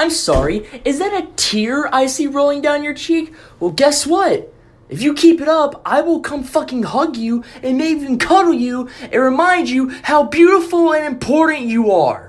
I'm sorry, is that a tear I see rolling down your cheek? Well, guess what? If you keep it up, I will come fucking hug you and maybe even cuddle you and remind you how beautiful and important you are.